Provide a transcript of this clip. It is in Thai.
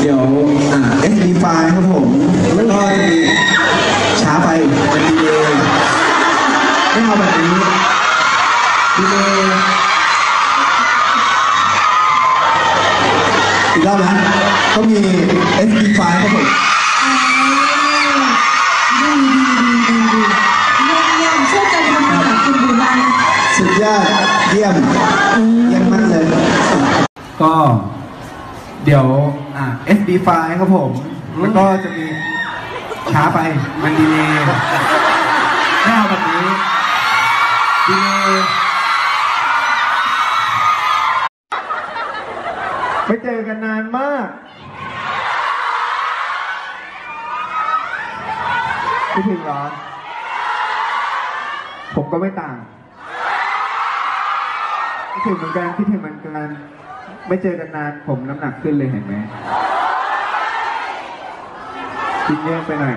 เดี๋ยวอ่า SD file ครับผมแล้วก็จะมีช้าไปเป็น delay ไม่เอาแบบนี้ delay อีกรอบนะก็มี SD file ครับผมดีดีดีดีเยี่ยมเยี่ยมช่วยกันทำงานคุณบูรันสุดยอดเยี่ยมเยี่ยมมากเลย ก็ เดี๋ยวอ่า SD ไฟล์ครับผม แล้วก็จะมีช้าไปมันดีเลยไม่เอาแบบนี้ดีเลยไม่เจอกันนานมาก คิดถึงเหรอ ผมก็ไม่ต่างคิดถึงเหมือนกันคิดถึงเหมือนกัน ไม่เจอกันนานผมน้ำหนักขึ้นเลยเห็นไหมกินเยอะไปหน่อย